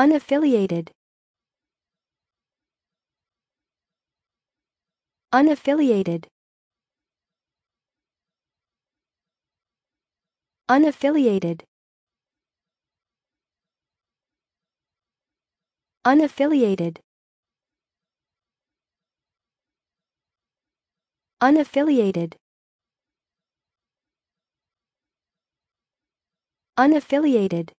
Unaffiliated. Unaffiliated. Unaffiliated. Unaffiliated. Unaffiliated. Unaffiliated.